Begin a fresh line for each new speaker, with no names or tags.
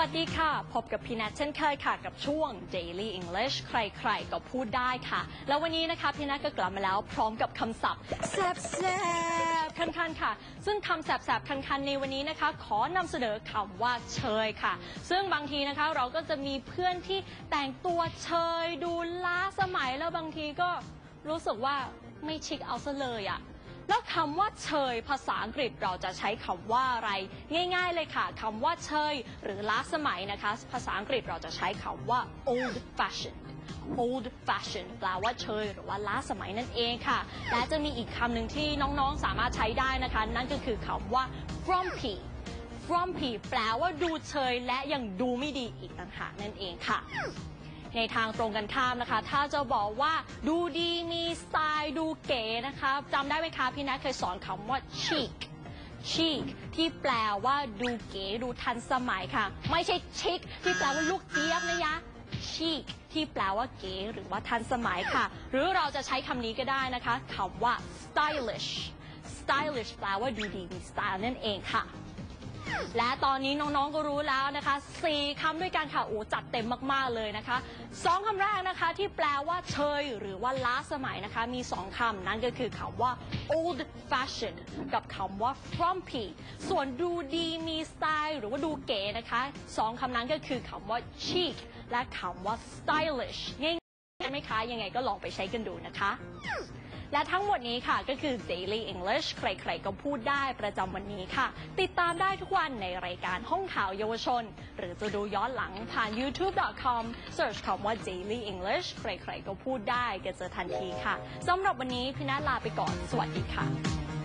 วัสดีค่ะ พบกับพี่แนทเช่นเคยค่ะ กับช่วง Daily English ใครๆ ก็พูดได้ค่ะ แล้ววันนี้นะคะพี่แนทก็กลับมาแล้วพร้อมกับคำศัพท์แซบๆคันๆค่ะ ซึ่งคำแซบๆคันๆในวันนี้นะคะ ขอนำเสนอคำว่าเชยค่ะ ซึ่งบางทีนะคะเราก็จะมีเพื่อนที่แต่งตัวเชยดูล้าสมัยแล้วบางทีก็รู้สึกว่าไม่ชิคเอาซะเลยอะ แล้วคำว่าเชยภาษาอังกฤษเราจะใช้คำว่าอะไร ง่าย ๆ เลยค่ะคำว่าเชย หรือล้าสมัยนะคะ ภาษาอังกฤษเราจะใช้คำว่า old fashioned old fashioned แปลว่าเชยหรือว่าล้าสมัยนั่นเองค่ะ และจะมีอีกคำหนึ่งที่น้องๆสามารถใช้ได้นะคะ นั่นก็คือคำว่า frumpy frumpy แปลว่าดูเชยและยังดูไม่ดีอีกต่างหากนั่นเองค่ะ ในทางตรงกันข้ามนะคะ ถ้าจะบอกว่าดูดีมีสไตล์ดูเก๋นะคะจำได้ไหมคะพี่นัทเคยสอนคำว่า chic chic ที่แปลว่าดูเก๋ดูทันสมัยค่ะ ไม่ใช่ chic ที่แปลว่าลูกเจี๊ยบนะยะ chic ที่แปลว่าเก๋หรือว่าทันสมัยค่ะ หรือเราจะใช้คำนี้ก็ได้นะคะคำว่า stylish stylish แปลว่าดูดีมีสไตล์นั่นเองค่ะ และตอนนี้น้องๆก็รู้แล้วนะคะสี่คำด้วยกันค่ะโอ้จัดเต็มมากๆเลยนะคะสองคำแรกนะคะที่แปลว่าเชย หรือว่าล้าสมัยนะคะ มีสองคำนั่นก็คือคำว่า old fashioned กับคำว่า frumpy ส่วนดูดีมีสไตล์ หรือว่าดูเก๋นะคะสองคำนั้นก็คือคำว่า chic และคำว่า stylish ง่ายๆไหมคะยังไงก็ลองไปใช้กันดูนะคะ และทั้งหมดนี้ค่ะก็คือ Daily English ใครๆก็พูดได้ประจำวันนี้ค่ะ ติดตามได้ทุกวันในรายการห้องข่าวเยาวชน หรือจะดูย้อนหลังผ่าน youtube.com search คำว่า Daily English ใครๆก็พูดได้ก็เจอทันทีค่ะสำหรับวันนี้พี่นัทลาไปก่อน สวัสดีค่ะ